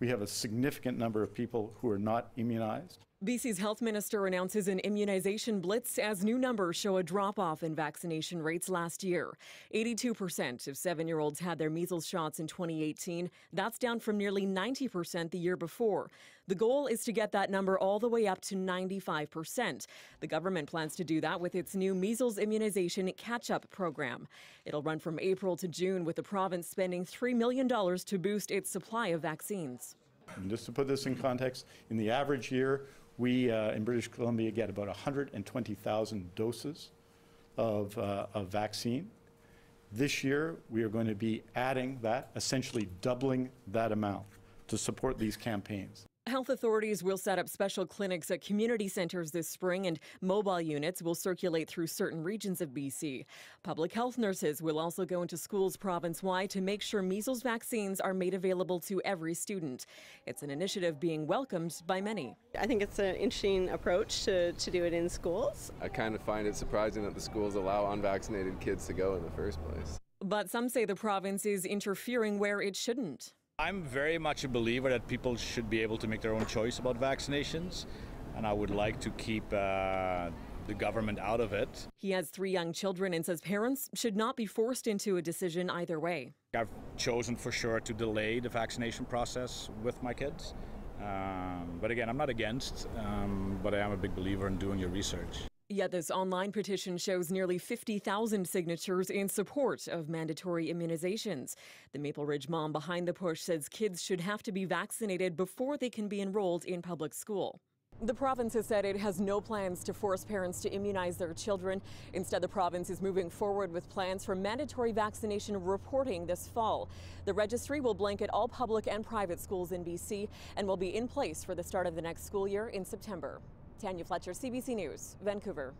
We have a significant number of people who are not immunized. BC's health minister announces an immunization blitz as new numbers show a drop off in vaccination rates last year. 82% of seven year olds had their measles shots in 2018. That's down from nearly 90% the year before. The goal is to get that number all the way up to 95%. The government plans to do that with its new measles immunization catch up program. It'll run from April to June, with the province spending $3 million to boost its supply of vaccines. And just to put this in context, in the average year, we uh, in British Columbia get about 120,000 doses of, uh, of vaccine. This year, we are going to be adding that, essentially doubling that amount to support these campaigns. Health authorities will set up special clinics at community centres this spring, and mobile units will circulate through certain regions of BC. Public health nurses will also go into schools province wide to make sure measles vaccines are made available to every student. It's an initiative being welcomed by many. I think it's an interesting approach to, to do it in schools. I kind of find it surprising that the schools allow unvaccinated kids to go in the first place. But some say the province is interfering where it shouldn't. I'm very much a believer that people should be able to make their own choice about vaccinations, and I would like to keep uh, the government out of it. He has three young children and says parents should not be forced into a decision either way. I've chosen for sure to delay the vaccination process with my kids. Um, but again, I'm not against, um, but I am a big believer in doing your research. Yet this online petition shows nearly 50,000 signatures in support of mandatory immunizations. The Maple Ridge mom behind the push says kids should have to be vaccinated before they can be enrolled in public school. The province has said it has no plans to force parents to immunize their children. Instead, the province is moving forward with plans for mandatory vaccination reporting this fall. The registry will blanket all public and private schools in BC and will be in place for the start of the next school year in September. Tanya Fletcher, CBC News, Vancouver.